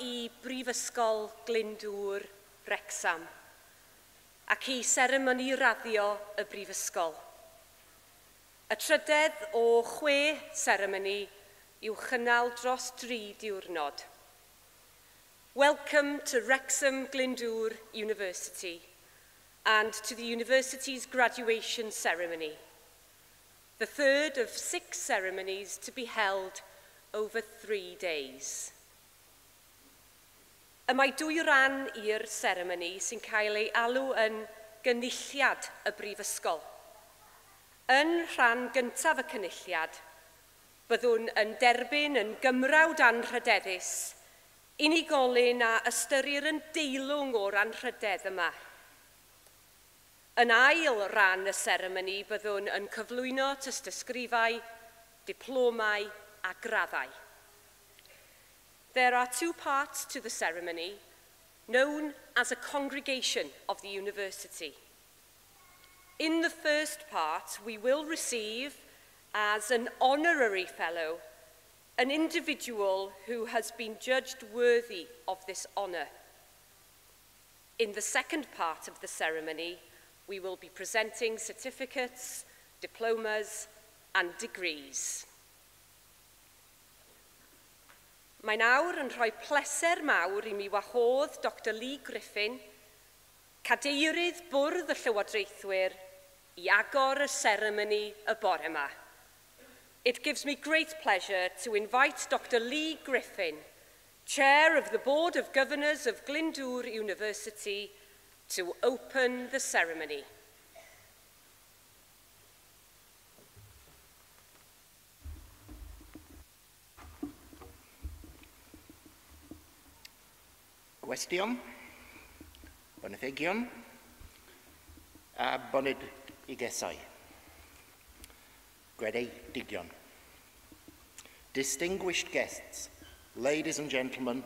i Brifysgol Glyndŵr, Wrexham, ac i seremoni raddio y Brifysgol. Y trydedd o chwe seremoni yw chynnal dros dri diwrnod. Welcome to Wrexham Glyndŵr University and to the university's graduation ceremony, the third of six ceremonies to be held over three days. Y mae dwy ran i'r seremoni sy'n cael ei alw yn gynulliad y brifysgol. Yn rhan gyntaf y cynulliad, byddwn yn derbyn yn gymrawd anrhydeddus unigolyn a ystyrir yn deilwng o'r anrhydedd yma. Yn ail ran y seremoni byddwn yn cyflwyno tystysgrifau, diplomau a graddau. There are two parts to the ceremony known as a congregation of the university. In the first part, we will receive as an honorary fellow an individual who has been judged worthy of this honour. In the second part of the ceremony, we will be presenting certificates, diplomas and degrees. Mae nawr yn rhoi pleser mawr i mi wahodd Dr Lee Griffin, cadeirydd bwrdd y Llywodraethwyr, i agor y seremoni y bore yma. It gives me great pleasure to invite Dr Lee Griffin, Chair of the Board of Governors of Glyndŵr University, to open the ceremony. Gwestiwn? Boneddigion? A bonedigesau? Digion. Distinguished guests, ladies and gentlemen,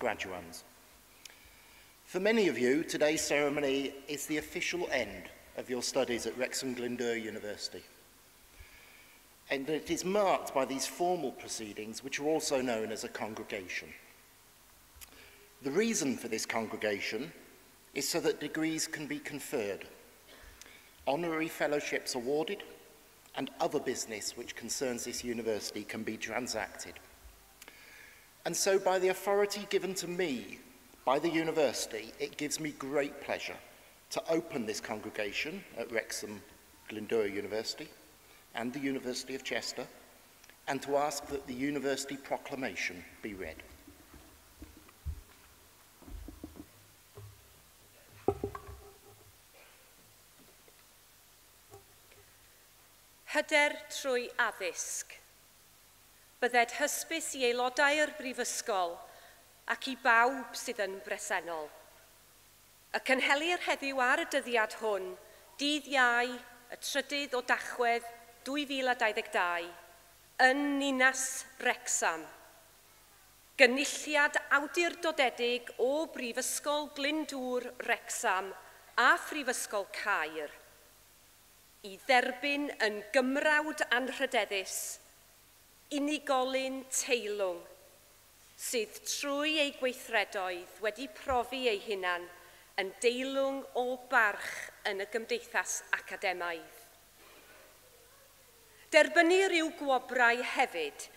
graduands. For many of you, today's ceremony is the official end of your studies at Wrexham Glyndŵr University. And it is marked by these formal proceedings, which are also known as a congregation. The reason for this congregation is so that degrees can be conferred, honorary fellowships awarded, and other business which concerns this university can be transacted. And so by the authority given to me by the university, it gives me great pleasure to open this congregation at Wrexham Glyndŵr University and the University of Chester, and to ask that the university proclamation be read. hyder trwy addysg. Bydded hysbys i aelodau'r brifysgol ac i bawb sydd yn bresennol. Y cynhelir heddiw ar y dyddiad hwn, dydd iau, y trydydd o dachwedd 2022, yn Ninas Wrexham. Gynulliad awdurdodedig o Brifysgol Glyndŵr Rexam a Phrifysgol Caer – i dderbyn yn gymrawd anrhydeddus unigolyn teilwng sydd trwy ei gweithredoedd wedi profi ei hunan yn deilwng o barch yn y gymdeithas academaidd. Derbynnu rhyw gwobrau hefyd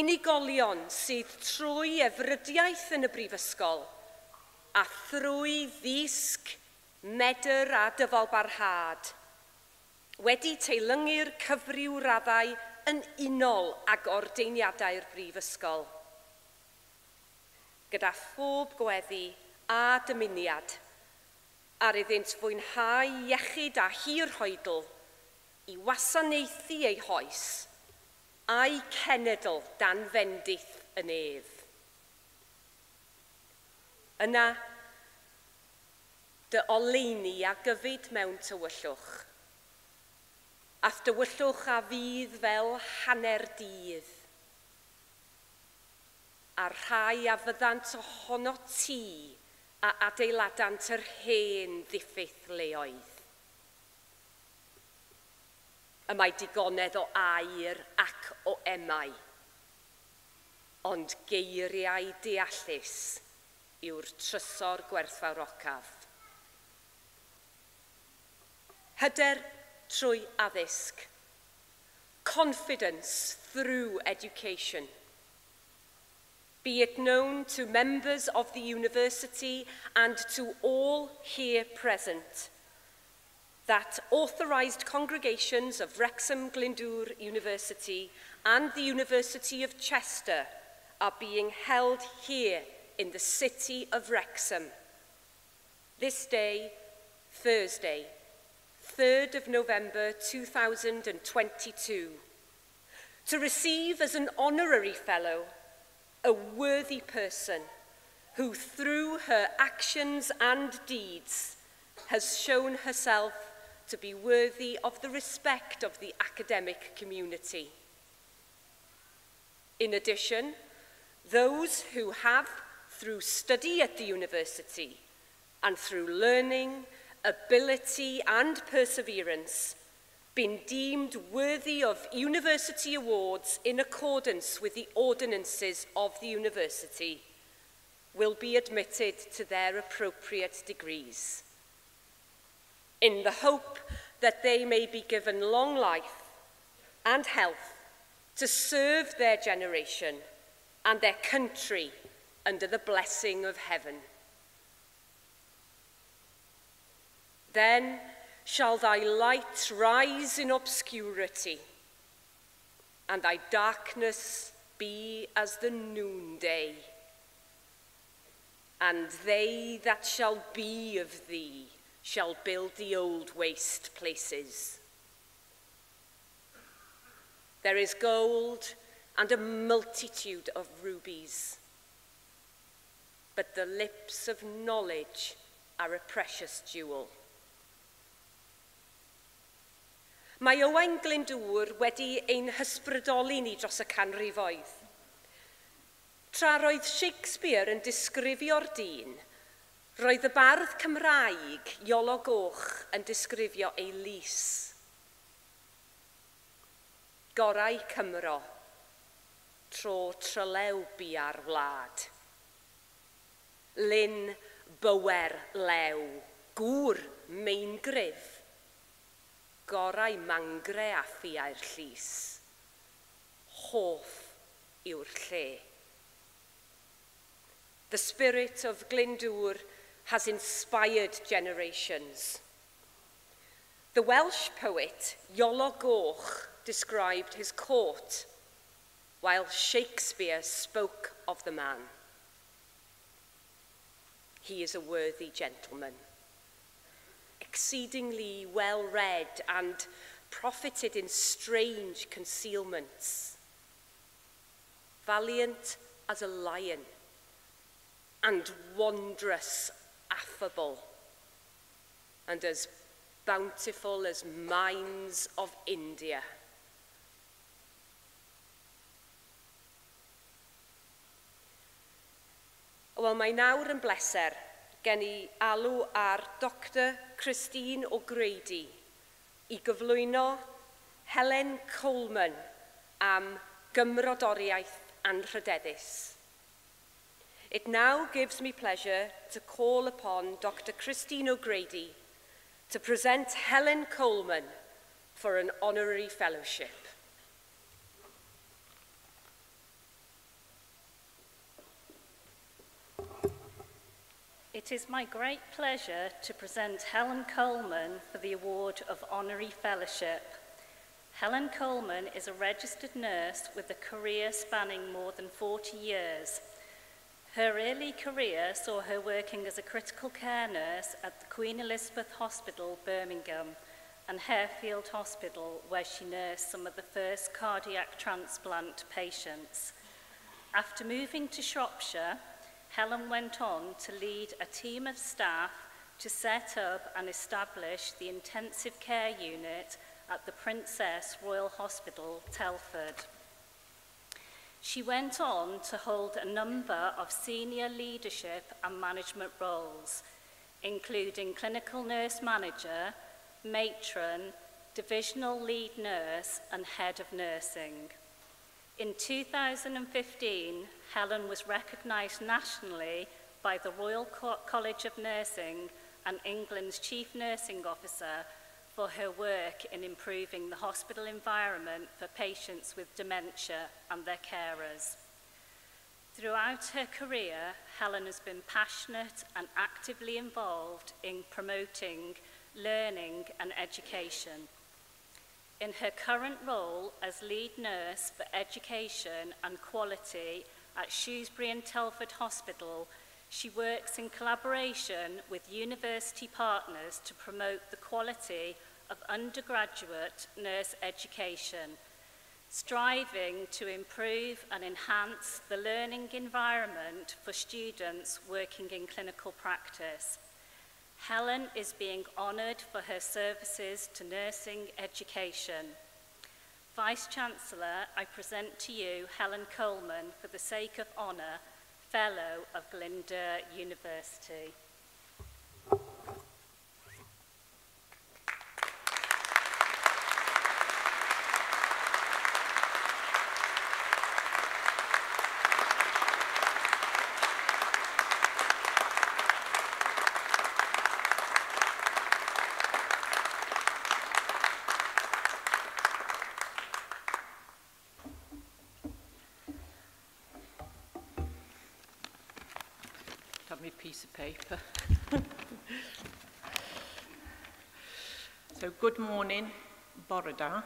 unigolion sydd trwy efrydiaeth yn y brifysgol a thrwy ddisg, medr a dyfalbarhad – wedi teilyngu'r cyfriw raddau yn unol ag ordeiniadau'r brifysgol. Gyda phob gweddi a dymuniad, ar iddynt fwynhau iechyd a hir hoedl i wasanaethu ei hoes a'i cenedl dan fendith yn ef. Yna, dy oleini a gyfyd mewn tywyllwch – a dywyllwch a fydd fel hanner dydd. A rhai a fyddant ohono ti a adeiladant yr hen ddiffydd leoedd. Y mae digonedd o air ac o emau, ond geiriau deallus yw'r trysor gwerthfawr ocaf. Hyder trwy addysg. Confidence through education. Be it known to members of the university and to all here present that authorised congregations of Wrexham Glyndŵr University and the University of Chester are being held here in the city of Wrexham this day, Thursday, 3rd of November 2022 to receive as an honorary fellow a worthy person who through her actions and deeds has shown herself to be worthy of the respect of the academic community. In addition, those who have, through study at the university and through learning ability and perseverance been deemed worthy of university awards in accordance with the ordinances of the university will be admitted to their appropriate degrees in the hope that they may be given long life and health to serve their generation and their country under the blessing of heaven. Then shall thy light rise in obscurity, and thy darkness be as the noonday. And they that shall be of thee shall build the old waste places. There is gold and a multitude of rubies, but the lips of knowledge are a precious jewel. Mae Owain Glyndŵr wedi ein hysbrydoli ni dros y canrifoedd. Tra roedd Shakespeare yn disgrifio'r dyn, roedd y bardd Cymraeg Iolo Goch yn disgrifio ei lys. Gorau Cymro, tro trylew bu ar wlad. Lyn bywer lew, gŵr meingryf gorau mangre a ffiau'r llys. Hoff yw'r lle. The spirit of Glyndŵr has inspired generations. The Welsh poet Iolo Goch described his court while Shakespeare spoke of the man. He is a worthy gentleman exceedingly well read and profited in strange concealments. Valiant as a lion and wondrous affable and as bountiful as mines of India. Wel, mae nawr yn bleser gen i alw ar Dr Christine O'Grady i gyflwyno Helen Coleman am Gymrodoriaeth Anrhydeddus. It now gives me pleasure to call upon Dr Christine O'Grady to present Helen Coleman for an honorary fellowship. It is my great pleasure to present Helen Coleman for the award of honorary fellowship. Helen Coleman is a registered nurse with a career spanning more than 40 years. Her early career saw her working as a critical care nurse at the Queen Elizabeth Hospital, Birmingham, and Harefield Hospital, where she nursed some of the first cardiac transplant patients. After moving to Shropshire, Helen went on to lead a team of staff to set up and establish the intensive care unit at the Princess Royal Hospital, Telford. She went on to hold a number of senior leadership and management roles, including clinical nurse manager, matron, divisional lead nurse and head of nursing. In 2015, Helen was recognised nationally by the Royal Co College of Nursing and England's Chief Nursing Officer for her work in improving the hospital environment for patients with dementia and their carers. Throughout her career, Helen has been passionate and actively involved in promoting learning and education in her current role as lead nurse for education and quality at Shrewsbury and Telford Hospital, she works in collaboration with university partners to promote the quality of undergraduate nurse education, striving to improve and enhance the learning environment for students working in clinical practice. Helen is being honoured for her services to nursing education. Vice-Chancellor, I present to you Helen Coleman for the sake of honour, Fellow of Glyndŵr University. piece of paper. so good morning, Borada.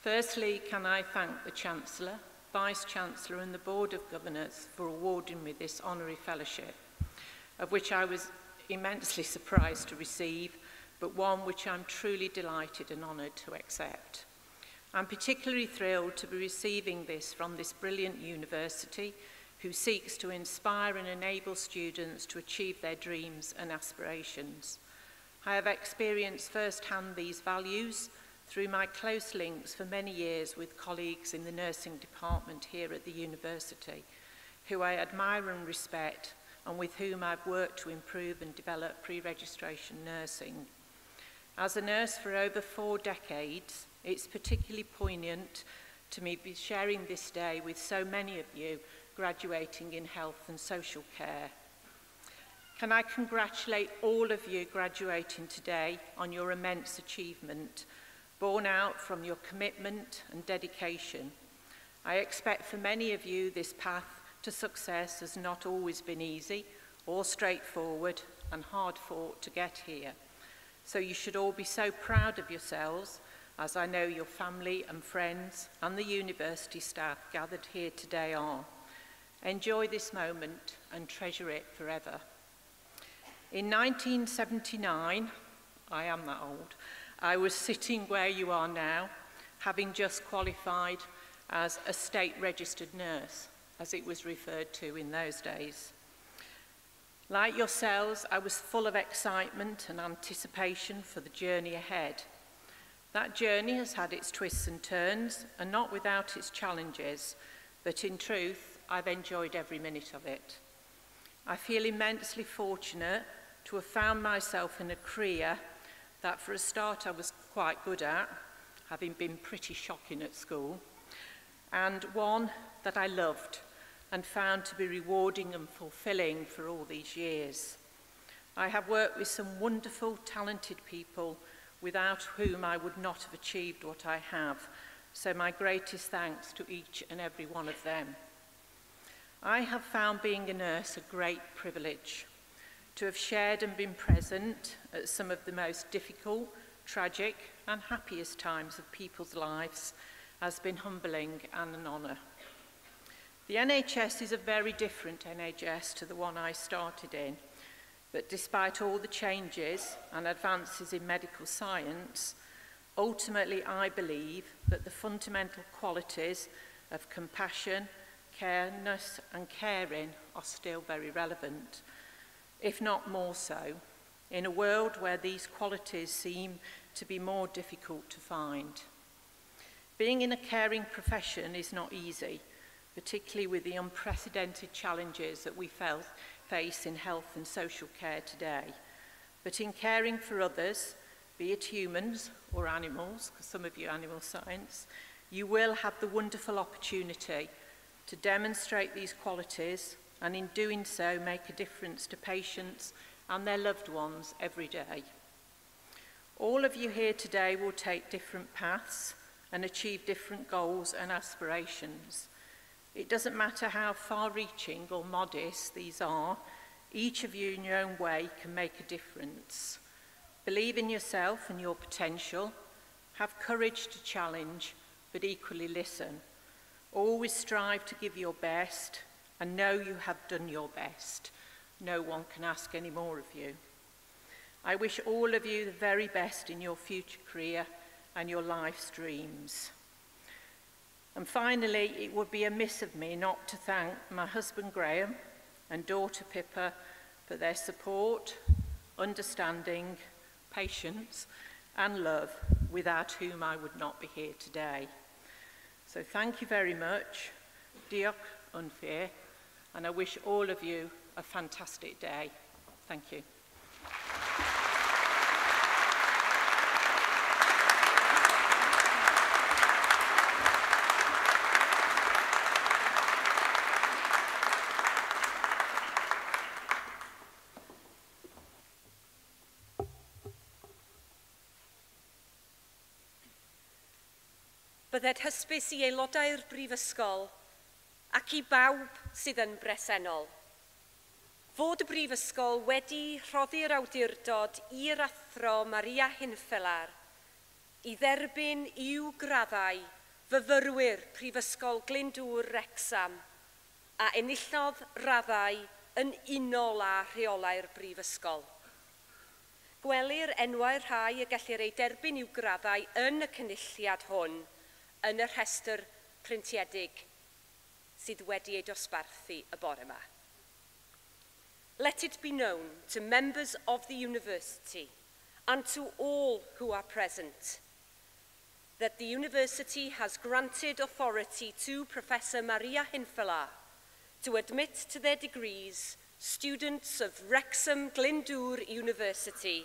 Firstly, can I thank the Chancellor, Vice-Chancellor and the Board of Governors for awarding me this honorary fellowship, of which I was immensely surprised to receive, but one which I'm truly delighted and honoured to accept. I'm particularly thrilled to be receiving this from this brilliant university, who seeks to inspire and enable students to achieve their dreams and aspirations. I have experienced firsthand these values through my close links for many years with colleagues in the nursing department here at the university, who I admire and respect and with whom I've worked to improve and develop pre-registration nursing. As a nurse for over four decades, it's particularly poignant to me be sharing this day with so many of you graduating in health and social care. Can I congratulate all of you graduating today on your immense achievement, born out from your commitment and dedication. I expect for many of you this path to success has not always been easy or straightforward and hard fought to get here. So you should all be so proud of yourselves, as I know your family and friends and the university staff gathered here today are. Enjoy this moment and treasure it forever. In 1979, I am that old, I was sitting where you are now, having just qualified as a state registered nurse, as it was referred to in those days. Like yourselves, I was full of excitement and anticipation for the journey ahead. That journey has had its twists and turns, and not without its challenges, but in truth, I've enjoyed every minute of it. I feel immensely fortunate to have found myself in a career that for a start I was quite good at, having been pretty shocking at school, and one that I loved and found to be rewarding and fulfilling for all these years. I have worked with some wonderful, talented people without whom I would not have achieved what I have, so my greatest thanks to each and every one of them. I have found being a nurse a great privilege. To have shared and been present at some of the most difficult, tragic and happiest times of people's lives has been humbling and an honour. The NHS is a very different NHS to the one I started in, but despite all the changes and advances in medical science, ultimately I believe that the fundamental qualities of compassion, careness and caring are still very relevant, if not more so, in a world where these qualities seem to be more difficult to find. Being in a caring profession is not easy, particularly with the unprecedented challenges that we felt, face in health and social care today. But in caring for others, be it humans or animals, because some of you animal science, you will have the wonderful opportunity to demonstrate these qualities and in doing so make a difference to patients and their loved ones every day. All of you here today will take different paths and achieve different goals and aspirations. It doesn't matter how far-reaching or modest these are, each of you in your own way can make a difference. Believe in yourself and your potential, have courage to challenge, but equally listen. Always strive to give your best and know you have done your best. No one can ask any more of you. I wish all of you the very best in your future career and your life's dreams. And finally, it would be amiss of me not to thank my husband Graham and daughter Pippa for their support, understanding, patience and love without whom I would not be here today. So thank you very much. Diolch unfair. And I wish all of you a fantastic day. Thank you. bydded hysbys i aelodau'r brifysgol ac i bawb sydd yn bresennol. Fod y brifysgol wedi rhoddi'r awdurdod i'r athro Maria Hinfelar i dderbyn i'w graddau fyfyrwyr Prifysgol Glyndŵr Rexam a enillodd raddau yn unol a rheolau'r brifysgol. Gwelir enwau rhai y gellir ei derbyn i'w graddau yn y cynulliad hwn – yn y rhestr printiedig sydd wedi ei dosbarthu y bore yma. Let it be known to members of the university and to all who are present that the university has granted authority to Professor Maria Hinfela to admit to their degrees students of Wrexham Glyndŵr University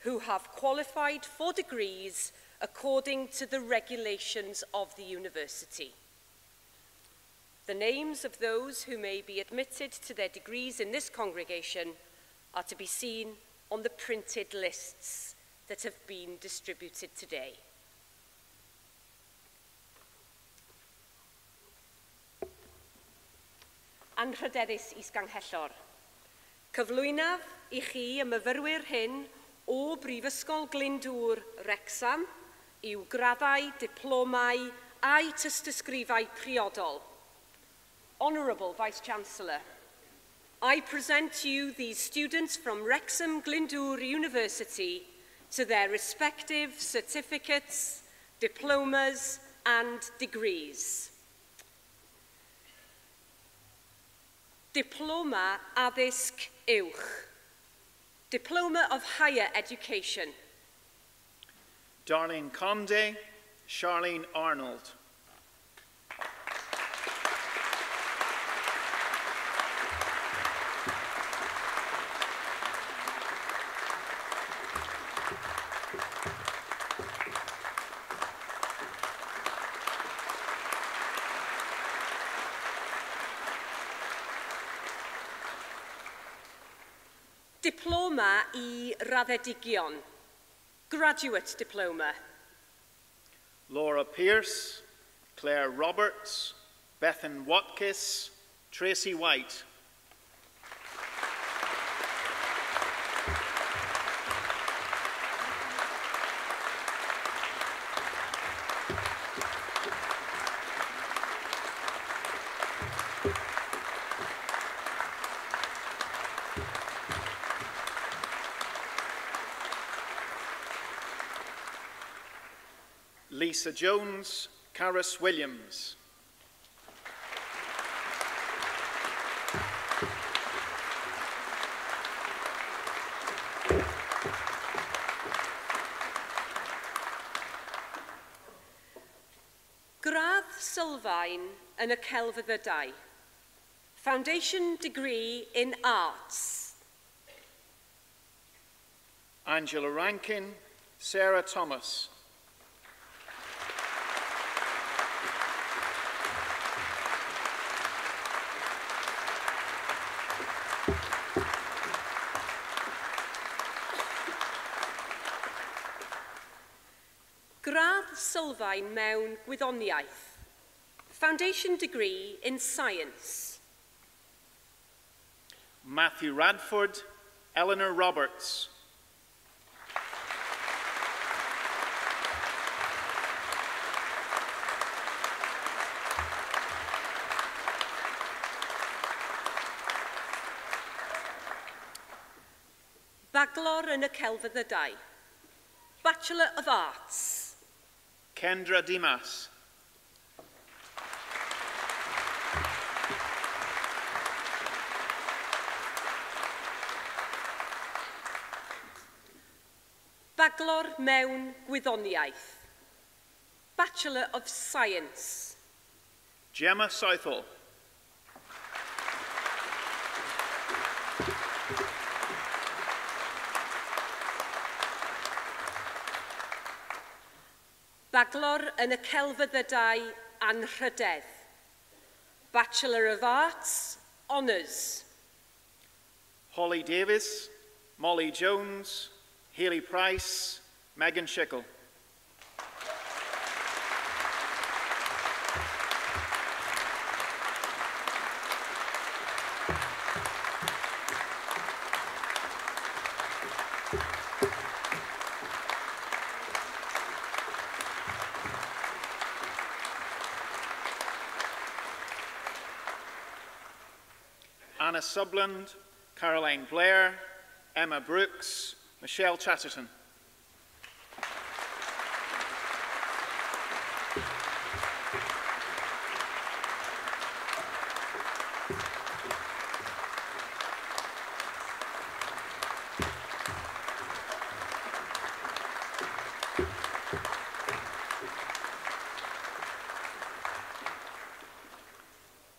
who have qualified for degrees according to the regulations of the university. The names of those who may be admitted to their degrees in this congregation are to be seen on the printed lists that have been distributed today. Anrhyderus Isganghellor, cyflwynaf i chi y myfyrwyr hyn o Brifysgol Glyndŵr, Rexham, i'w graddau, diplomau a'i tystysgrifau priodol. Honourable Vice-Chancellor, I present to you these students from Wrexham Glyndŵr University to their respective certificates, diplomas and degrees. Diploma Addysg Uwch. Diploma of Higher Education – Darlene Conde, Charlene Arnold. Diploma i raddedigion. Graduate Diploma. Laura Pierce, Claire Roberts, Bethan Watkins, Tracy White. Lisa Jones, Caris Williams. Gradd sylfaen yn y celfyddydau. Foundation degree in arts. Angela Rankin, Sarah Thomas. Sylfaen mewn gwyddoniaeth. Foundation degree in science. Matthew Radford, Eleanor Roberts. Baglor yn y celfyddydau. Bachelor of Arts. Kendra Dimas. Baglor mewn gwyddoniaeth. Bachelor of Science. Gemma Southall. Baglor yn y celfyddydau anrhydedd. Bachelor of Arts, Honours. Holly Davis, Molly Jones, Haley Price, Megan Schickel. Subland, Caroline Blair, Emma Brooks, Michelle Chatterton.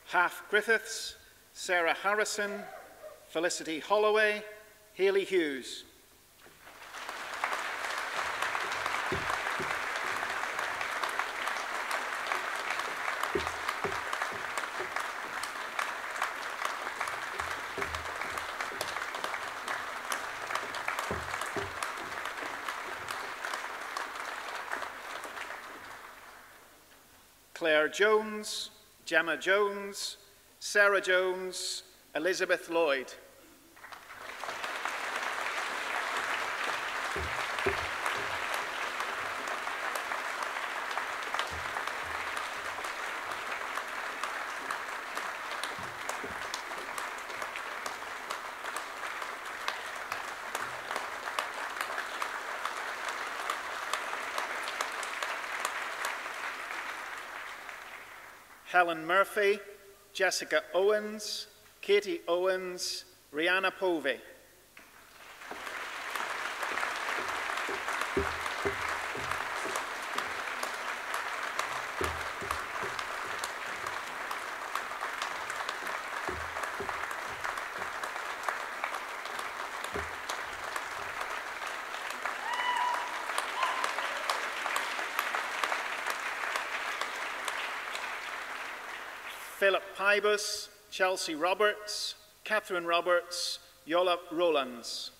Half Griffiths, Sarah Harrison, Felicity Holloway, Haley Hughes. Claire Jones, Gemma Jones, Sarah Jones, Elizabeth Lloyd. Helen Murphy, Jessica Owens, Katie Owens, Rihanna Povey. Philip Chelsea Roberts, Catherine Roberts, Yola Rowlands.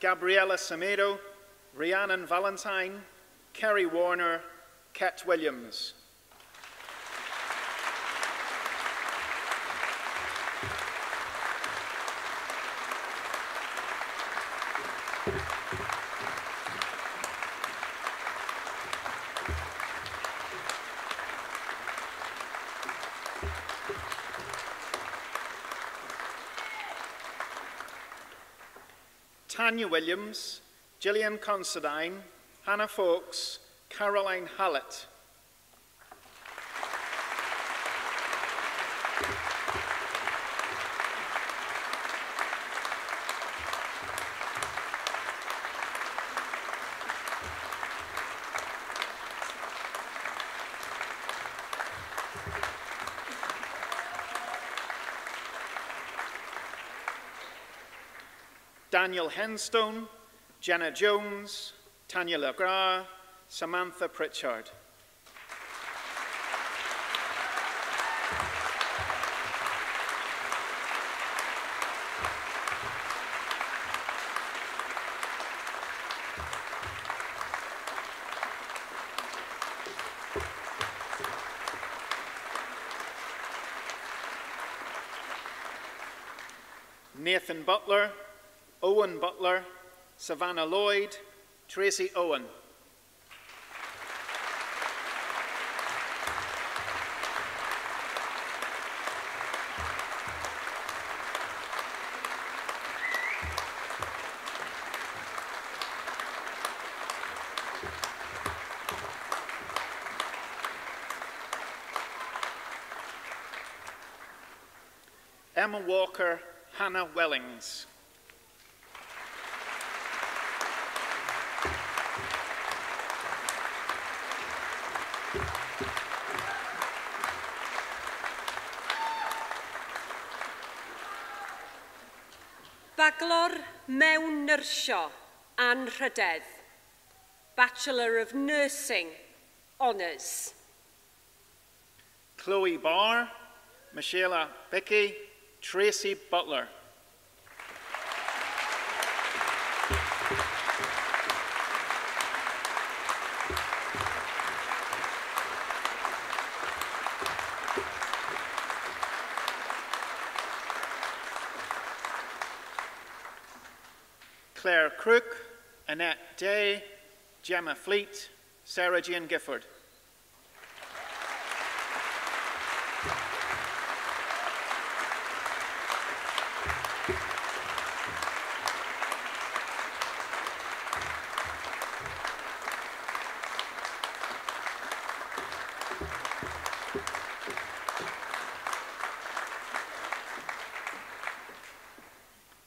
Gabriela Samedo, Rhiannon Valentine, Kerry Warner, Kat Williams. Tanya Williams, Gillian Considine, Hannah Fawkes, Caroline Hallett. Daniel Henstone, Jenna Jones, Tanya LaGras, Samantha Pritchard. Nathan Butler, Owen Butler, Savannah Lloyd, Tracy Owen. Emma Walker, Hannah Wellings. mewn nyrsio anrhydedd, Bachelor of Nursing, Honours. Chloe Barr, Michela Bickey, Tracy Butler. Day, Gemma Fleet, Sarah Jean Gifford.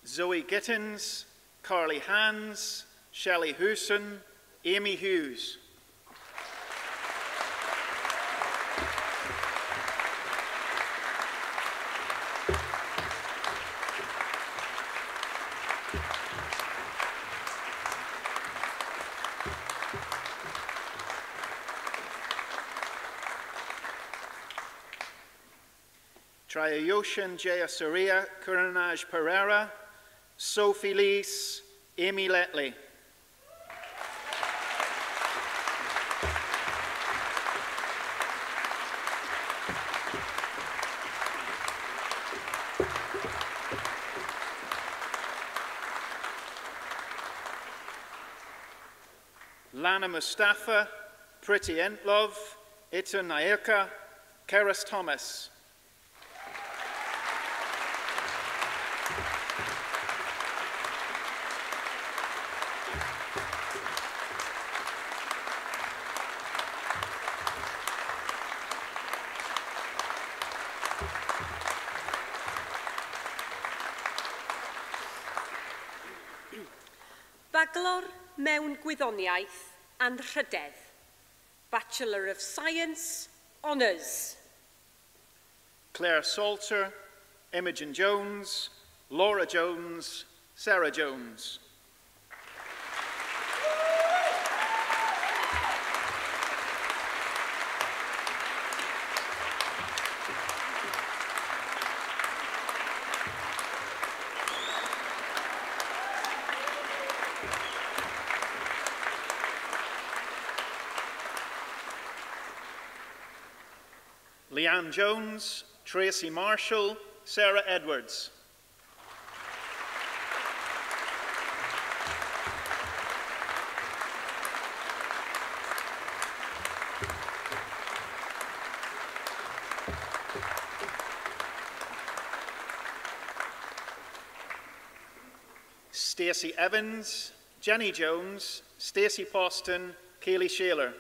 Zoe Gittins, Carly Hans, Shelley Hewson, Amy Hughes. Triayoshan Jayasuriya Kuranaj Pereira, Sophie Lees, Amy Letley. Rana Mustafa, Pretty Entlov, Ita Nairka, Keras Thomas. Baglor mewn gwyddoniaeth Anrhydedd, Bachelor of Science, Honours. Claire Salter, Imogen Jones, Laura Jones, Sarah Jones. Leanne Jones, Tracy Marshall, Sarah Edwards. Stacey Evans, Jenny Jones, Stacey Poston, Kaylee Shaler.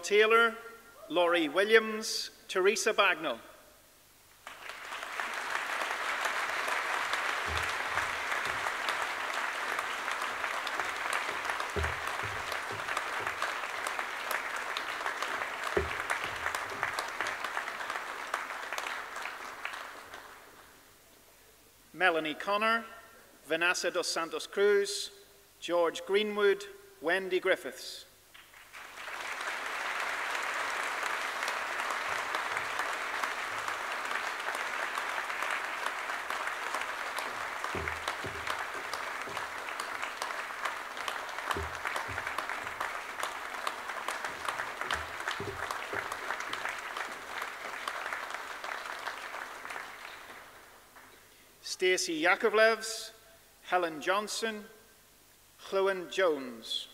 Taylor, Laurie Williams, Teresa Bagnall. Melanie Connor, Vanessa dos Santos Cruz, George Greenwood, Wendy Griffiths. Stacey Yakovlevs, Helen Johnson, Chloen Jones.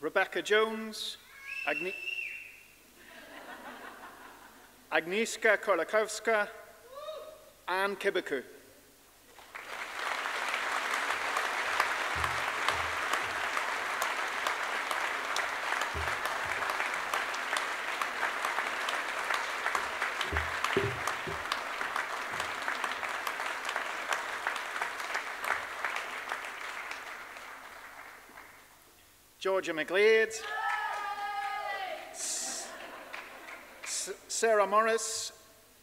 Rebecca Jones, Agni Agnieszka Kolakowska, Anne Kibiku. Georgia McLeod. Sarah Morris,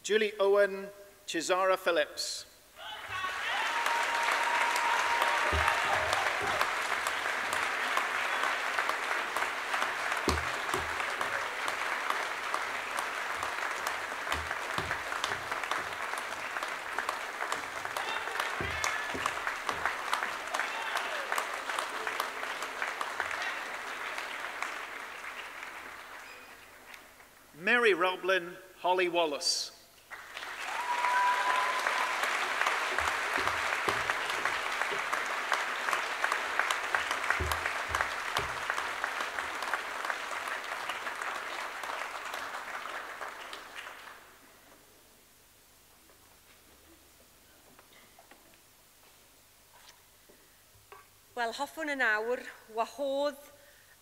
Julie Owen, Chisara Phillips. Mary Roblin, Holly Wallace. Wel, hoffwn yn awr wahodd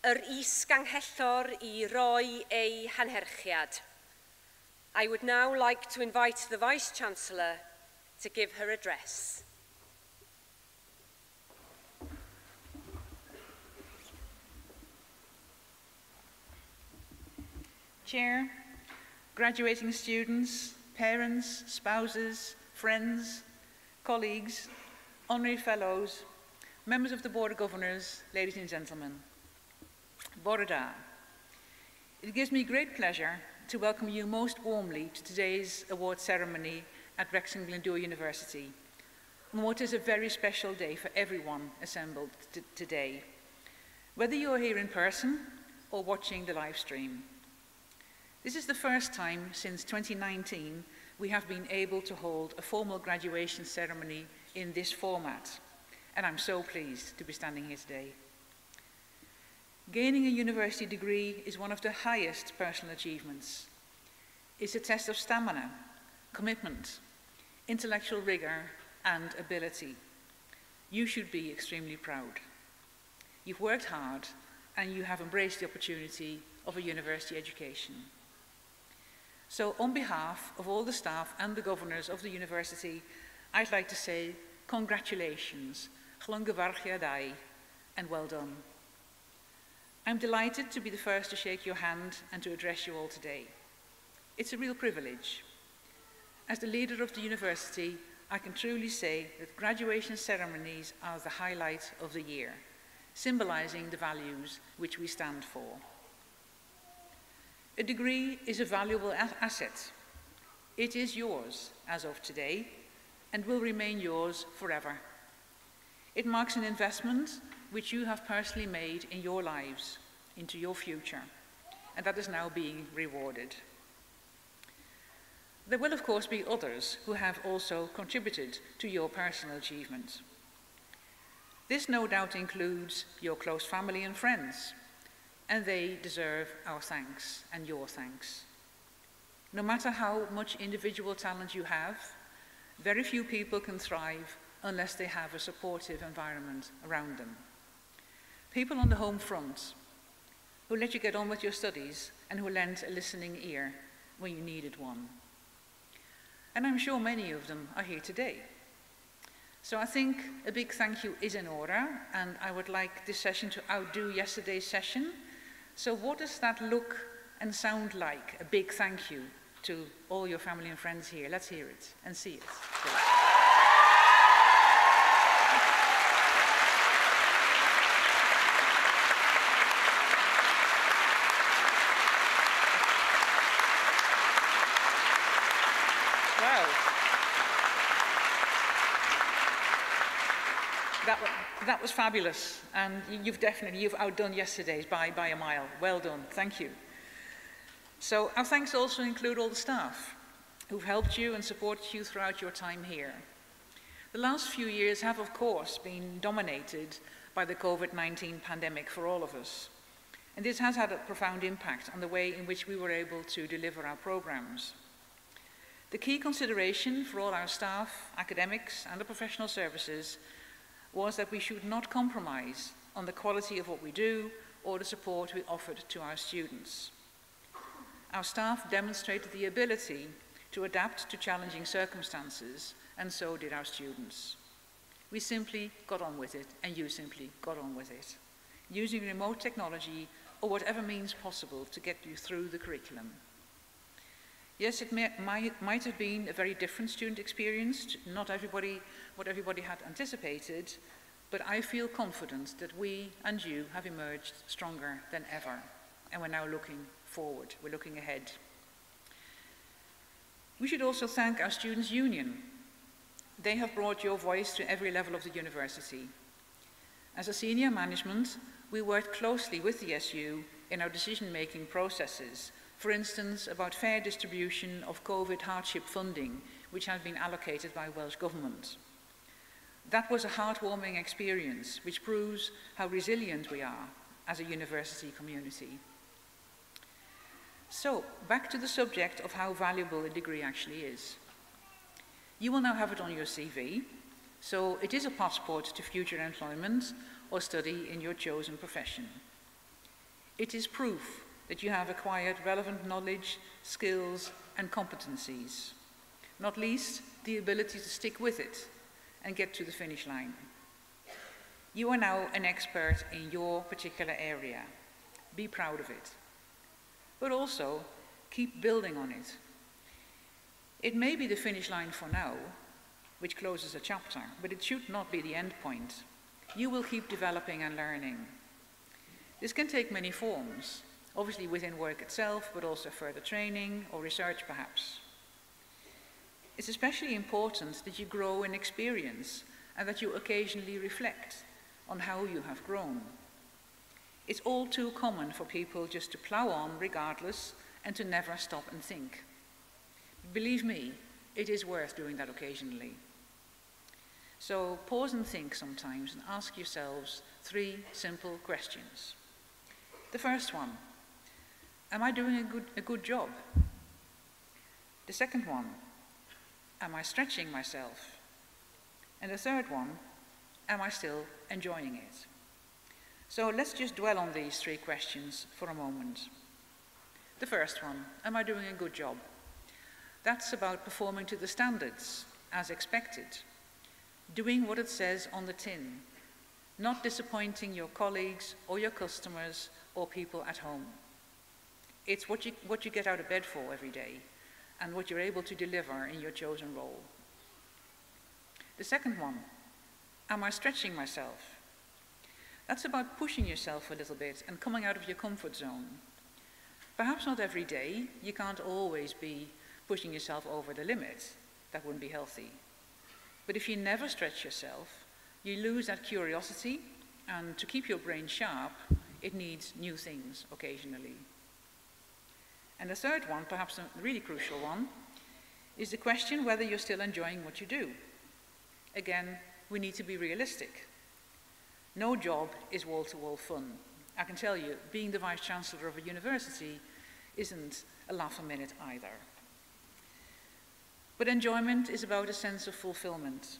yr isganghellor i roi ei hanherchiad. I would now like to invite the Vice-Chancellor to give her address. Chair, graduating students, parents, spouses, friends, colleagues, honorary fellows, members of the Board of Governors, ladies and gentlemen. Borda. It gives me great pleasure to welcome you most warmly to today's award ceremony at Wrexham Glyndŵr University on what is a very special day for everyone assembled today, whether you're here in person or watching the live stream. This is the first time since 2019 we have been able to hold a formal graduation ceremony in this format, and I'm so pleased to be standing here today. Gaining a university degree is one of the highest personal achievements. It's a test of stamina, commitment, intellectual rigor, and ability. You should be extremely proud. You've worked hard and you have embraced the opportunity of a university education. So on behalf of all the staff and the governors of the university, I'd like to say congratulations, and well done. I'm delighted to be the first to shake your hand and to address you all today. It's a real privilege. As the leader of the university, I can truly say that graduation ceremonies are the highlight of the year, symbolizing the values which we stand for. A degree is a valuable asset. It is yours as of today and will remain yours forever. It marks an investment which you have personally made in your lives, into your future, and that is now being rewarded. There will, of course, be others who have also contributed to your personal achievement. This no doubt includes your close family and friends, and they deserve our thanks and your thanks. No matter how much individual talent you have, very few people can thrive unless they have a supportive environment around them. People on the home front who let you get on with your studies and who lent a listening ear when you needed one. And I'm sure many of them are here today. So I think a big thank you is in order, and I would like this session to outdo yesterday's session. So what does that look and sound like, a big thank you to all your family and friends here? Let's hear it and see it. That was fabulous. And you've definitely, you've outdone yesterday's by, by a mile. Well done. Thank you. So our thanks also include all the staff who've helped you and supported you throughout your time here. The last few years have, of course, been dominated by the COVID-19 pandemic for all of us. And this has had a profound impact on the way in which we were able to deliver our programs. The key consideration for all our staff, academics, and the professional services was that we should not compromise on the quality of what we do or the support we offered to our students. Our staff demonstrated the ability to adapt to challenging circumstances, and so did our students. We simply got on with it, and you simply got on with it, using remote technology or whatever means possible to get you through the curriculum. Yes, it may, might, might have been a very different student experience. Not everybody what everybody had anticipated, but I feel confident that we and you have emerged stronger than ever, and we're now looking forward, we're looking ahead. We should also thank our Students' Union. They have brought your voice to every level of the university. As a senior management, we worked closely with the SU in our decision-making processes, for instance, about fair distribution of COVID hardship funding, which had been allocated by Welsh Government. That was a heartwarming experience, which proves how resilient we are as a university community. So, back to the subject of how valuable a degree actually is. You will now have it on your CV, so it is a passport to future employment or study in your chosen profession. It is proof that you have acquired relevant knowledge, skills, and competencies, not least the ability to stick with it and get to the finish line. You are now an expert in your particular area. Be proud of it. But also, keep building on it. It may be the finish line for now, which closes a chapter, but it should not be the end point. You will keep developing and learning. This can take many forms, obviously within work itself, but also further training or research perhaps. It's especially important that you grow in experience and that you occasionally reflect on how you have grown. It's all too common for people just to plough on regardless and to never stop and think. Believe me, it is worth doing that occasionally. So pause and think sometimes and ask yourselves three simple questions. The first one, am I doing a good, a good job? The second one, Am I stretching myself? And the third one, am I still enjoying it? So let's just dwell on these three questions for a moment. The first one, am I doing a good job? That's about performing to the standards, as expected, doing what it says on the tin, not disappointing your colleagues or your customers or people at home. It's what you, what you get out of bed for every day, and what you're able to deliver in your chosen role. The second one, am I stretching myself? That's about pushing yourself a little bit and coming out of your comfort zone. Perhaps not every day, you can't always be pushing yourself over the limit. That wouldn't be healthy. But if you never stretch yourself, you lose that curiosity, and to keep your brain sharp, it needs new things occasionally. And the third one, perhaps a really crucial one, is the question whether you're still enjoying what you do. Again, we need to be realistic. No job is wall-to-wall fun. I can tell you, being the Vice-Chancellor of a university isn't a laugh a minute either. But enjoyment is about a sense of fulfillment,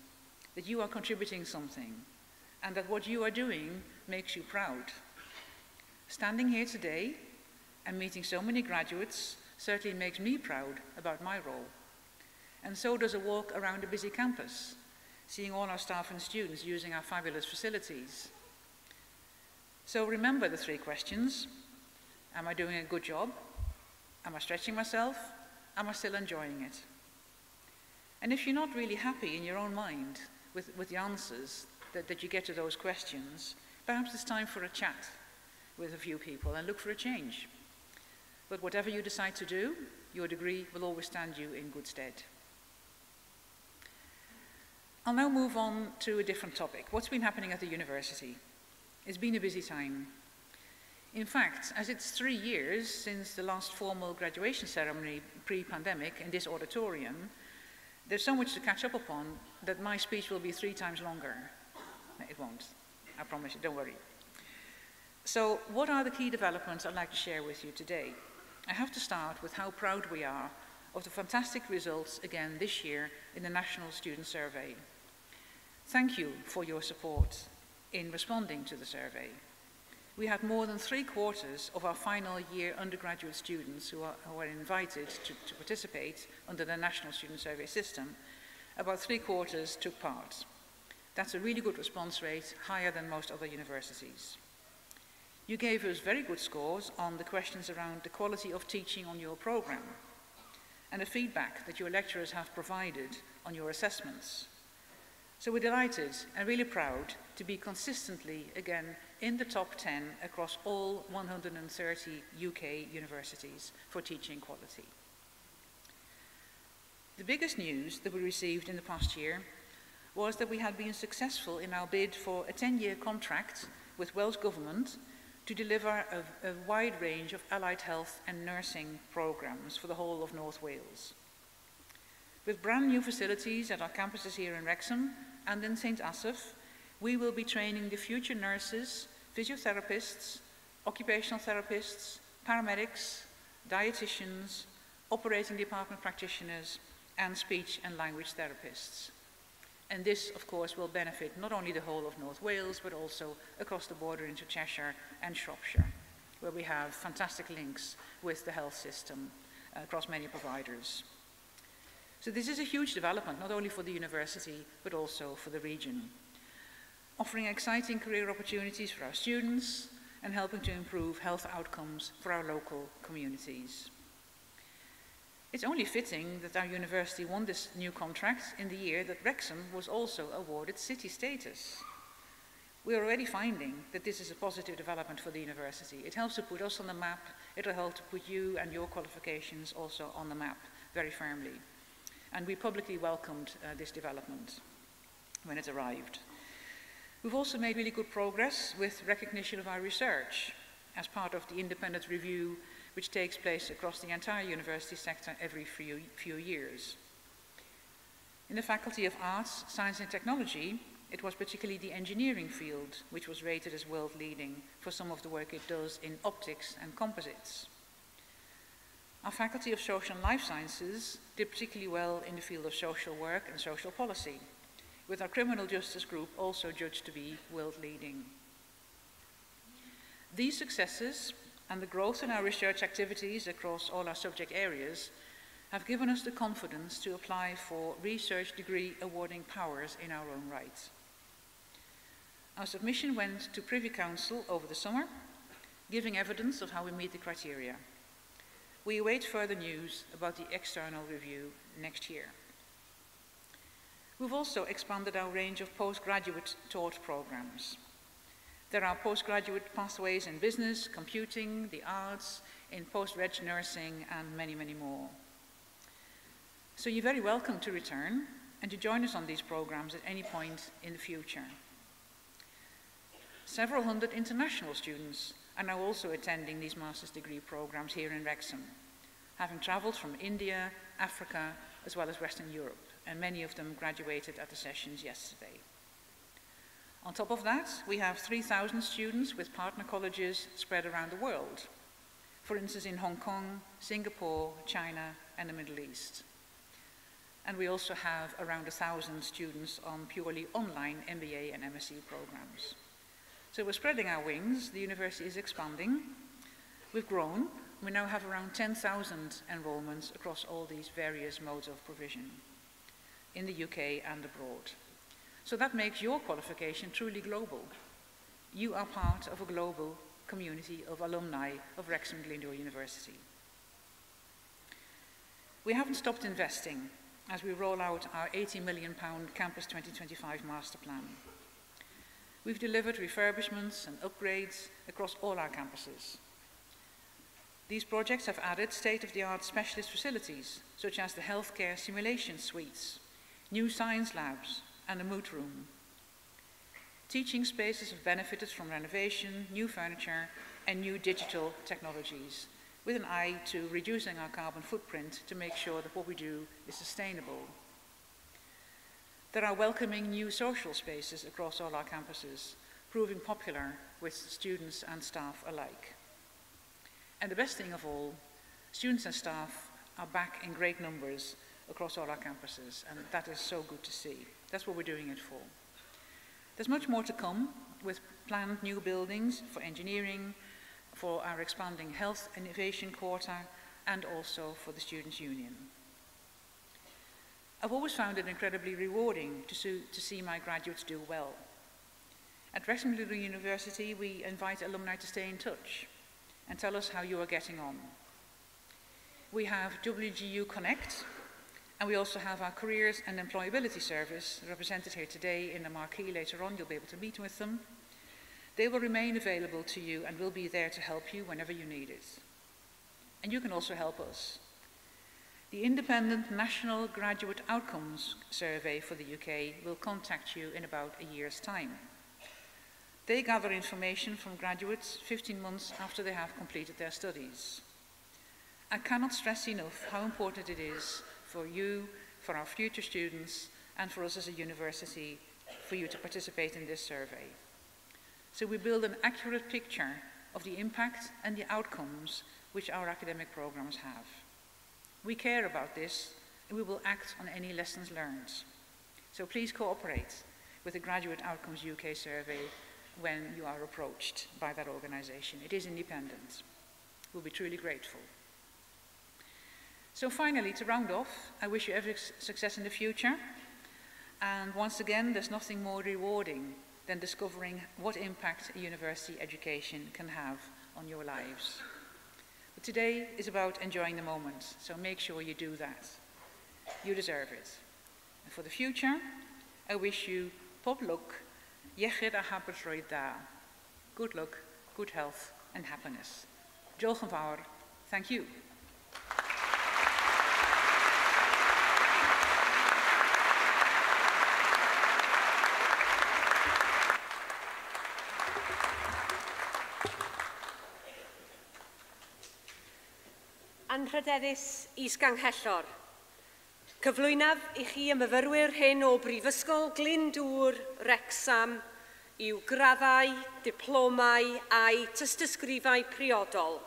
that you are contributing something, and that what you are doing makes you proud. Standing here today and meeting so many graduates certainly makes me proud about my role. And so does a walk around a busy campus, seeing all our staff and students using our fabulous facilities. So remember the three questions. Am I doing a good job? Am I stretching myself? Am I still enjoying it? And if you're not really happy in your own mind with, with the answers that, that you get to those questions, perhaps it's time for a chat with a few people and look for a change. But whatever you decide to do, your degree will always stand you in good stead. I'll now move on to a different topic. What's been happening at the university? It's been a busy time. In fact, as it's three years since the last formal graduation ceremony pre-pandemic in this auditorium, there's so much to catch up upon that my speech will be three times longer. It won't, I promise you, don't worry. So what are the key developments I'd like to share with you today? I have to start with how proud we are of the fantastic results again this year in the National Student Survey. Thank you for your support in responding to the survey. We had more than three quarters of our final year undergraduate students who, are, who were invited to, to participate under the National Student Survey system. About three quarters took part. That's a really good response rate, higher than most other universities. You gave us very good scores on the questions around the quality of teaching on your program and the feedback that your lecturers have provided on your assessments. So we're delighted and really proud to be consistently, again, in the top 10 across all 130 UK universities for teaching quality. The biggest news that we received in the past year was that we had been successful in our bid for a 10-year contract with Welsh Government to deliver a, a, wide range of allied health and nursing programs for the whole of North Wales. With brand new facilities at our campuses here in Wrexham and in St Asaph, we will be training the future nurses, physiotherapists, occupational therapists, paramedics, dietitians, operating department practitioners, and speech and language therapists. And this, of course, will benefit not only the whole of North Wales, but also across the border into Cheshire and Shropshire, where we have fantastic links with the health system uh, across many providers. So this is a huge development, not only for the university, but also for the region offering exciting career opportunities for our students and helping to improve health outcomes for our local communities. It's only fitting that our university won this new contract in the year that Wrexham was also awarded city status. We are already finding that this is a positive development for the university. It helps to put us on the map, it'll help to put you and your qualifications also on the map very firmly. And we publicly welcomed uh, this development when it arrived. We've also made really good progress with recognition of our research as part of the independent review which takes place across the entire university sector every few, few years. In the Faculty of Arts, Science and Technology, it was particularly the engineering field which was rated as world leading for some of the work it does in optics and composites. Our Faculty of Social and Life Sciences did particularly well in the field of social work and social policy with our criminal justice group also judged to be world leading. These successes and the growth in our research activities across all our subject areas have given us the confidence to apply for research degree awarding powers in our own right. Our submission went to Privy Council over the summer, giving evidence of how we meet the criteria. We await further news about the external review next year. We've also expanded our range of postgraduate taught programs. There are postgraduate pathways in business, computing, the arts, in post-reg nursing, and many, many more. So you're very welcome to return and to join us on these programs at any point in the future. Several hundred international students are now also attending these master's degree programs here in Wrexham, having travelled from India, Africa, as well as Western Europe and many of them graduated at the sessions yesterday. On top of that, we have 3,000 students with partner colleges spread around the world. For instance, in Hong Kong, Singapore, China, and the Middle East. And we also have around 1,000 students on purely online MBA and MSc programs. So we're spreading our wings, the university is expanding, we've grown, we now have around 10,000 enrollments across all these various modes of provision in the UK and abroad. So that makes your qualification truly global. You are part of a global community of alumni of Wrexham Glyndŵr University. We haven't stopped investing as we roll out our 80 million pound Campus 2025 master plan. We've delivered refurbishments and upgrades across all our campuses. These projects have added state-of-the-art specialist facilities, such as the healthcare simulation suites, new science labs, and a moot room. Teaching spaces have benefited from renovation, new furniture, and new digital technologies, with an eye to reducing our carbon footprint to make sure that what we do is sustainable. There are welcoming new social spaces across all our campuses, proving popular with students and staff alike. And the best thing of all, students and staff are back in great numbers across all our campuses, and that is so good to see. That's what we're doing it for. There's much more to come with planned new buildings for engineering, for our expanding health innovation quarter, and also for the Students' Union. I've always found it incredibly rewarding to, to see my graduates do well. At Wrexham University, we invite alumni to stay in touch and tell us how you are getting on. We have WGU Connect, and we also have our Careers and Employability Service represented here today in the marquee later on. You'll be able to meet with them. They will remain available to you and will be there to help you whenever you need it. And you can also help us. The Independent National Graduate Outcomes Survey for the UK will contact you in about a year's time. They gather information from graduates 15 months after they have completed their studies. I cannot stress enough how important it is for you, for our future students, and for us as a university for you to participate in this survey. So we build an accurate picture of the impact and the outcomes which our academic programs have. We care about this and we will act on any lessons learned. So please cooperate with the Graduate Outcomes UK survey when you are approached by that organization. It is independent. We'll be truly grateful. So finally, to round off, I wish you every success in the future. And once again, there's nothing more rewarding than discovering what impact university education can have on your lives. But today is about enjoying the moment, so make sure you do that. You deserve it. And for the future, I wish you pop luck. Good luck, good health, and happiness. Yn fawr. Thank you. anrhydeddus isganghellor. Cyflwynaf i chi y myfyrwyr hyn o Brifysgol Glyndŵr, Rexam, i'w graddau, diplomau a'i tystysgrifau priodol,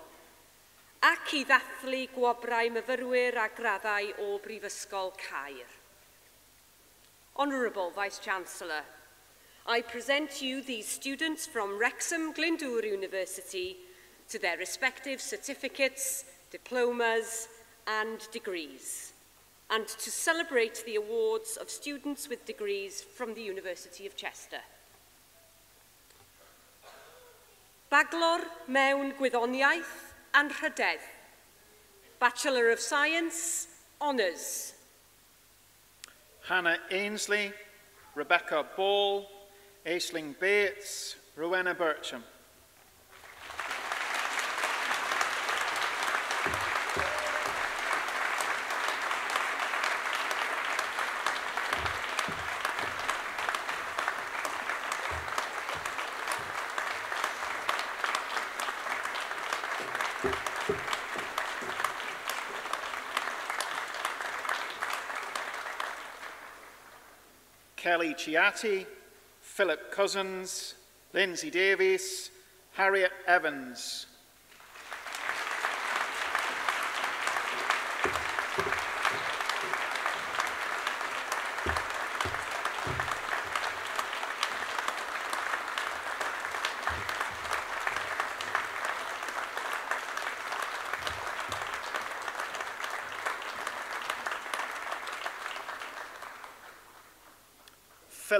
ac i ddathlu gwobrau myfyrwyr a graddau o Brifysgol Caer. Honourable Vice-Chancellor, I present you these students from Wrexham Glyndŵr University to their respective certificates diplomas and degrees, and to celebrate the awards of students with degrees from the University of Chester. Baglor mewn gwyddoniaeth and rhydedd. Bachelor of Science, Honours. Hannah Ainsley, Rebecca Ball, Aisling Bates, Rowena Bircham. Kelly Chiatti, Philip Cousins, Lindsay Davies, Harriet Evans.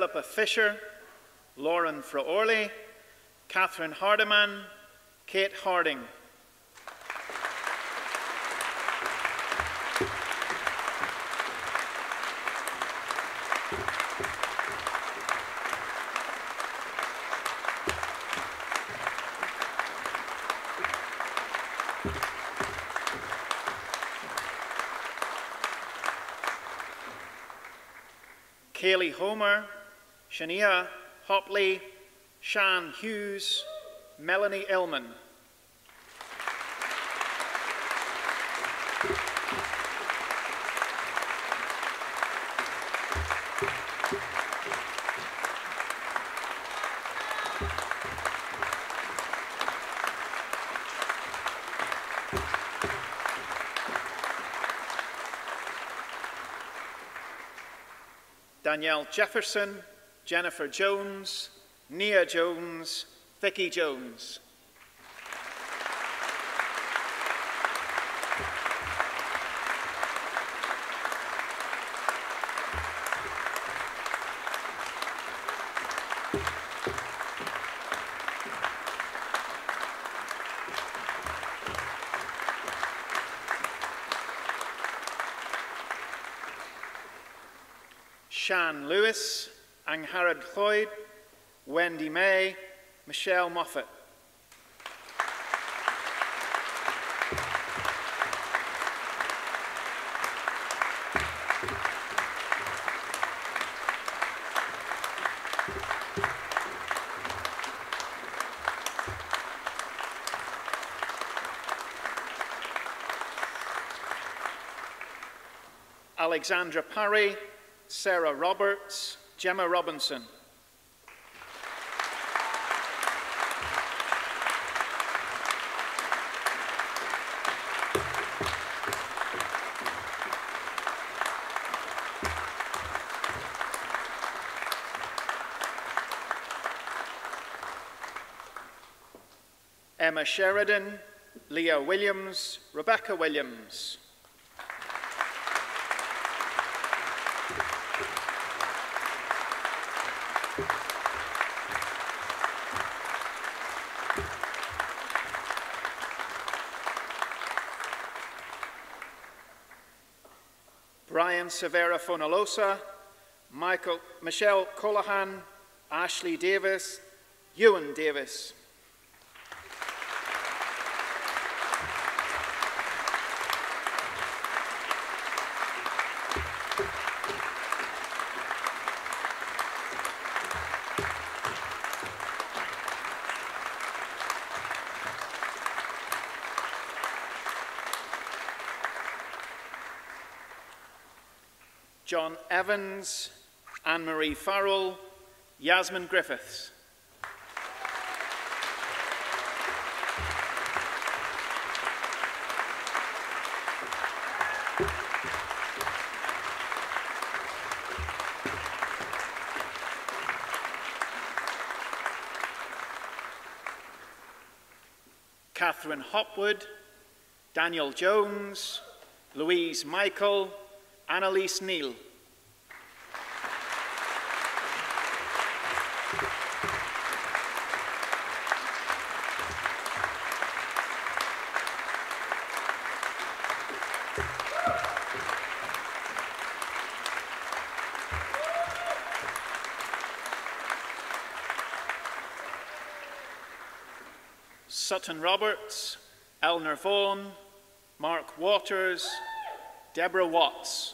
Philippa Fisher, Lauren Fraorley, Catherine Hardiman, Kate Harding. Kaylee Homer, Shania Hopley, Shan Hughes, Melanie Illman. Danielle Jefferson, Jennifer Jones, Nia Jones, Vicky Jones. Shan Lewis, Angharad Lloyd, Wendy May, Michelle Moffat. Alexandra Parry, Sarah Roberts, Gemma Robinson. Emma Sheridan, Leah Williams, Rebecca Williams. Severa Fonalosa, Michael, Michelle Colahan, Ashley Davis, Ewan Davis. John Evans, Anne Marie Farrell, Yasmin Griffiths. Catherine Hopwood, Daniel Jones, Louise Michael, Annalise Neal. Sutton Roberts, Eleanor Vaughan, Mark Waters, Deborah Watts.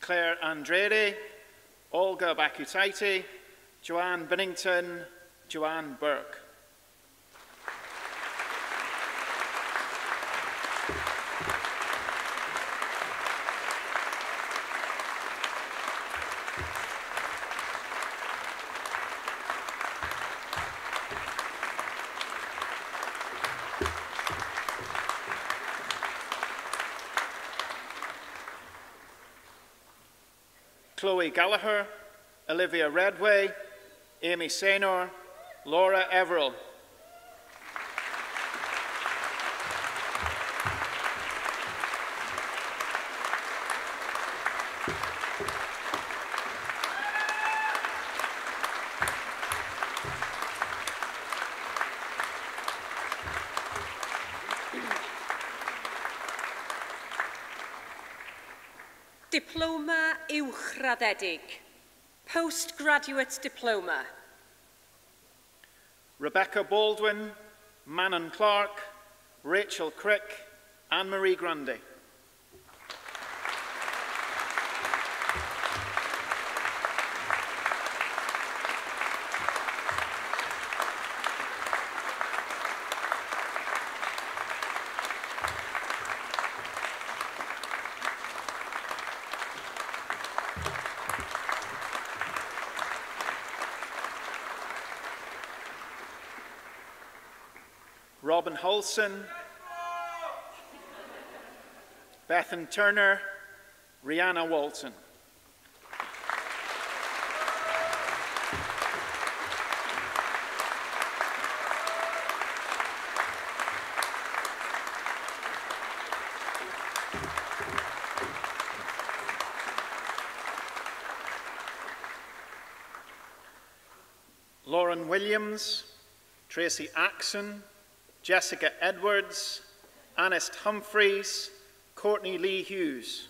Claire Andredi, Olga Bakutaiti, Joanne Bennington, Joanne Burke. Gallagher, Olivia Redway, Amy Saynor, Laura Everill. Diploma uwchraddedig. Postgraduate Diploma. Rebecca Baldwin, Manon Clark, Rachel Crick, Anne-Marie Grundy. Robin Holson, Bethan Turner, Rihanna Walton. Lauren Williams, Tracy Axon, Jessica Edwards, Anist Humphreys, Courtney Lee Hughes.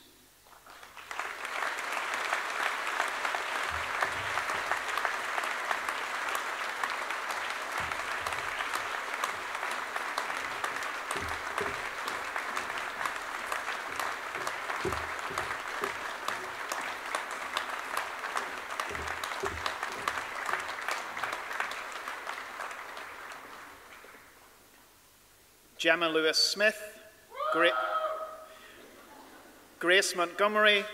Gemma Lewis Smith, Gra- Grace Montgomery,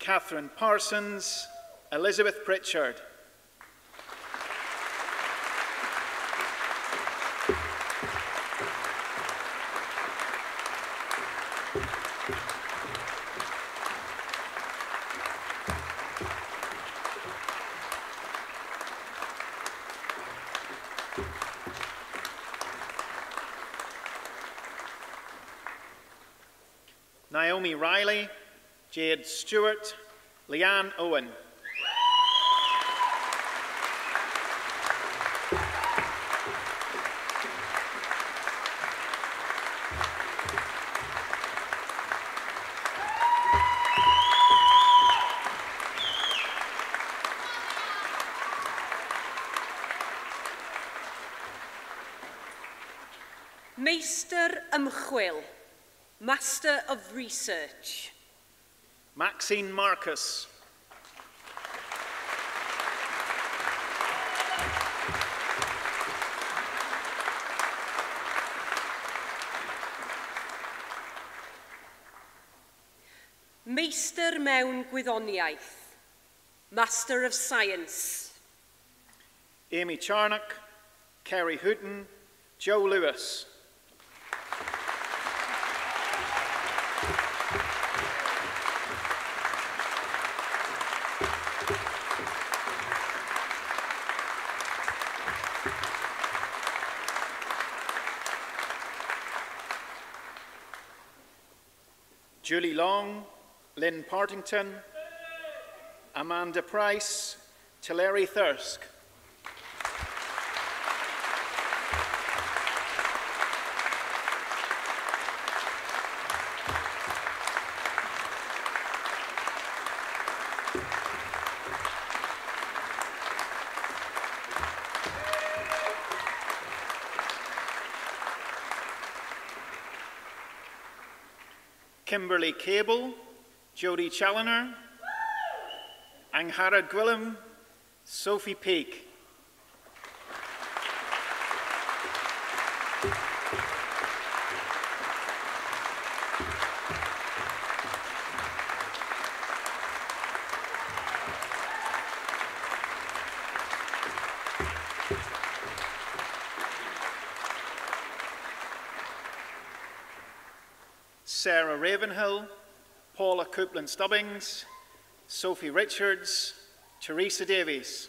Catherine Parsons, Elizabeth Pritchard. Naomi Riley, Jade Stewart, Leanne Owen. Meistr ymchwil. Master of Research. Maxine Marcus. Meistr mewn gwyddoniaeth. Master of Science. Amy Charnock, Kerry Hooton, Joe Lewis. Julie Long, Lynn Partington, Amanda Price, Tulare Thirsk. Kimberly Cable, Jody Challoner, Angharad Gwilym, Sophie Peak. Ravenhill, Paula Coupland Stubbings, Sophie Richards, Teresa Davies.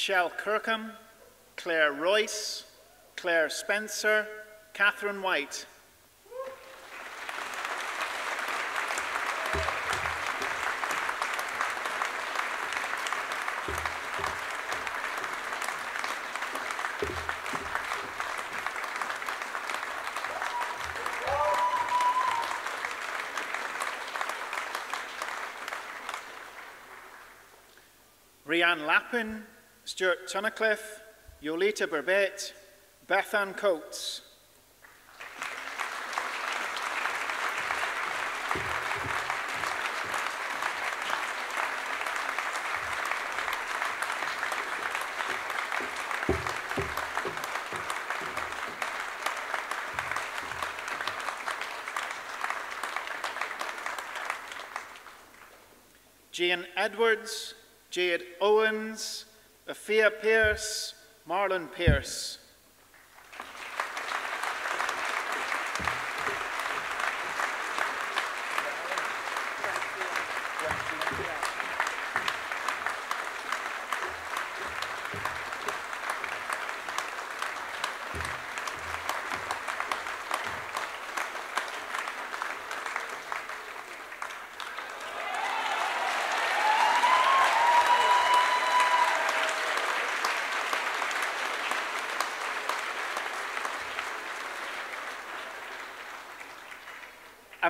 Michelle Kirkham, Claire Royce, Claire Spencer, Catherine White. Rianne Lappin, Stuart Tunnicliffe, Yolita Burbett, Bethan Coates. Jane Edwards, Jade Owens, Afia Pierce, Marlon Pierce.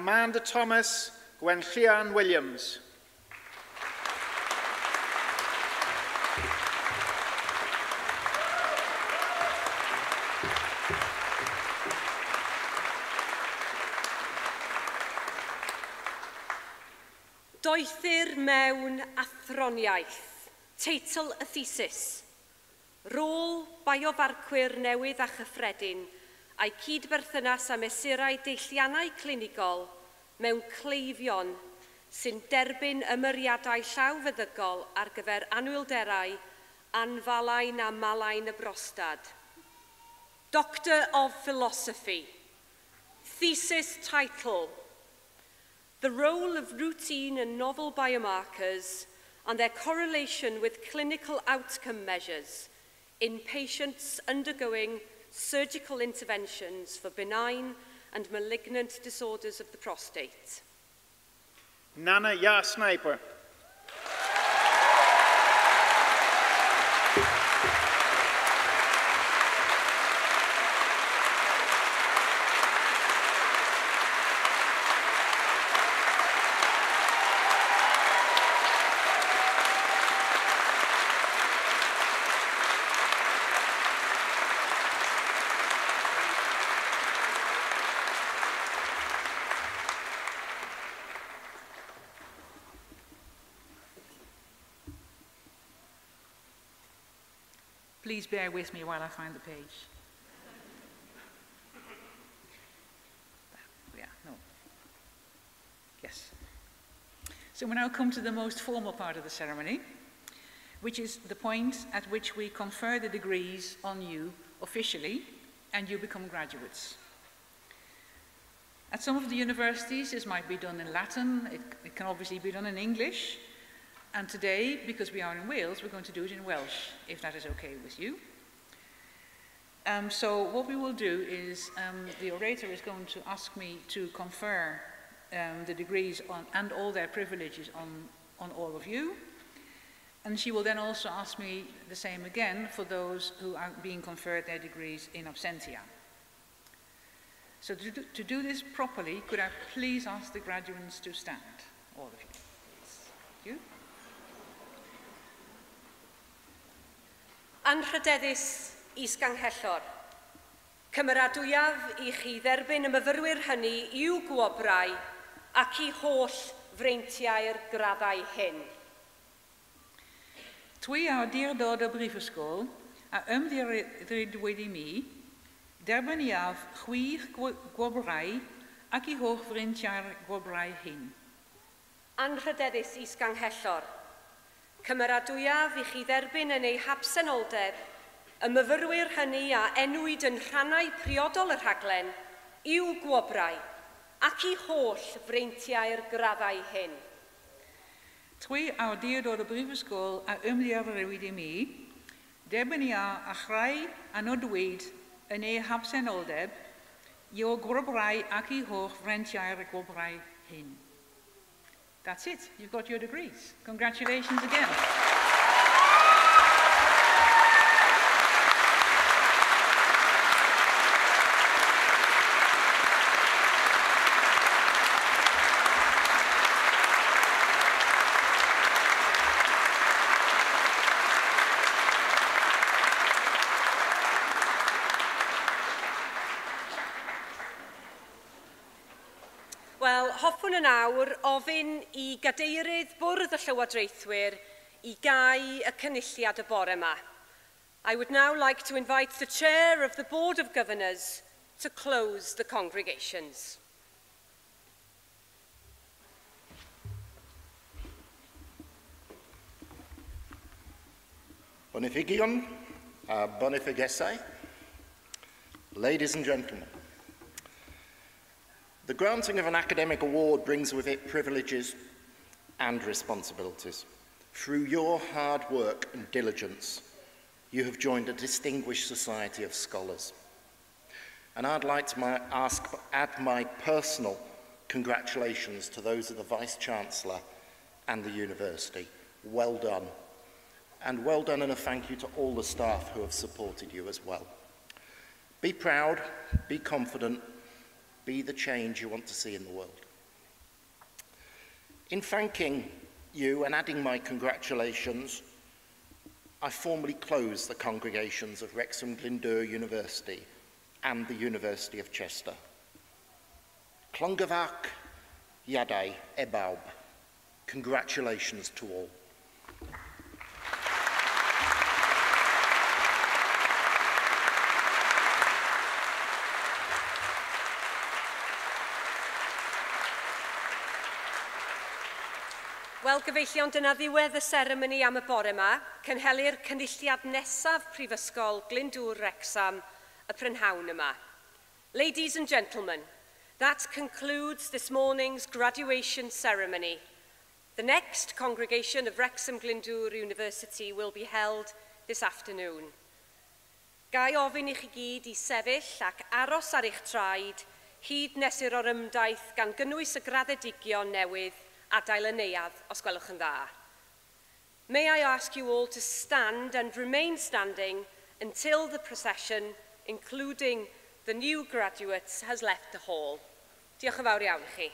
Amanda Thomas, Gwen Llian Williams. Doethyr mewn athroniaeth. Teitl y thesis. Rôl biofarcwyr newydd a chyffredin – a'i cydberthynas a mesurau deilliannau clinigol mewn cleifion sy'n derbyn ymyriadau llawfeddygol ar gyfer anwylderau, anfalain a malain y brostad. Doctor of Philosophy. Thesis title. The role of routine and novel biomarkers and their correlation with clinical outcome measures in patients undergoing surgical interventions for benign and malignant disorders of the prostate. Nana Yasniper. Please bear with me while I find the page. Yeah, no. Yes. So we now come to the most formal part of the ceremony, which is the point at which we confer the degrees on you officially and you become graduates. At some of the universities, this might be done in Latin, it, it can obviously be done in English, and today, because we are in Wales, we're going to do it in Welsh, if that is okay with you. Um, so what we will do is um, the orator is going to ask me to confer um, the degrees on, and all their privileges on, on all of you. And she will then also ask me the same again for those who are being conferred their degrees in absentia. So to do, to do this properly, could I please ask the graduates to stand? All of you, please. Thank you. anrhydeddus isganghellor. Cymeradwyaf i chi dderbyn y myfyrwyr hynny i'w gwobrau ac i holl freintiau'r graddau hyn. Twee jaar dierdoor de brievenskool, a ymddirid wedi mi, derbyn iaf chwych gwobrau ac i holl freintiau'r gwobrau hyn. Anrhydeddus isganghellor. Cymeradwyaf i chi dderbyn yn ei hapsenoldeb, y myfyrwyr hynny a enwyd yn rhannau priodol y rhaglen i'w gwobrau ac i holl freintiau'r graddau hyn. Trwy awdur o'r brifysgol a ymddiarrywyd i mi, debyn i a achrau a nodwyd yn ei habsenoldeb i'w gwobrau ac i holl freintiau'r gwobrau hyn. That's it. You've got your degrees. Congratulations again. nawr ofyn i gadeirydd Bwrdd y Llywodraethwyr i gau y cynulliad y bore yma. I would now like to invite the Chair of the Board of Governors to close the congregations. Bonifigion a bonifigesau, ladies and gentlemen, the granting of an academic award brings with it privileges and responsibilities. Through your hard work and diligence, you have joined a distinguished society of scholars. And I'd like to my, ask, add my personal congratulations to those of the Vice-Chancellor and the University. Well done. And well done and a thank you to all the staff who have supported you as well. Be proud, be confident, Be the change you want to see in the world. In thanking you and adding my congratulations, I formally close the congregations of Wrexham Glyndwr University and the University of Chester. Clongavak, Yadai, Ebaub, Congratulations to all. Wel, gyfeillion, dyna ddiwedd y seremoni am y bore yma. Cynhelir cynulliad nesaf Prifysgol Glyndŵr Wrexham y prynhawn yma. Ladies and gentlemen, that concludes this morning's graduation ceremony. The next congregation of Wrexham Glyndŵr University will be held this afternoon. Gai ofyn i chi gyd i sefyll ac aros ar eich traed hyd nes i'r orymdaith gan gynnwys y graddedigion newydd – adael y neuad os gwelwch yn dda. May I ask you all to stand and remain standing until the procession, including the new graduates, has left the hall. Diolch yn fawr iawn i chi.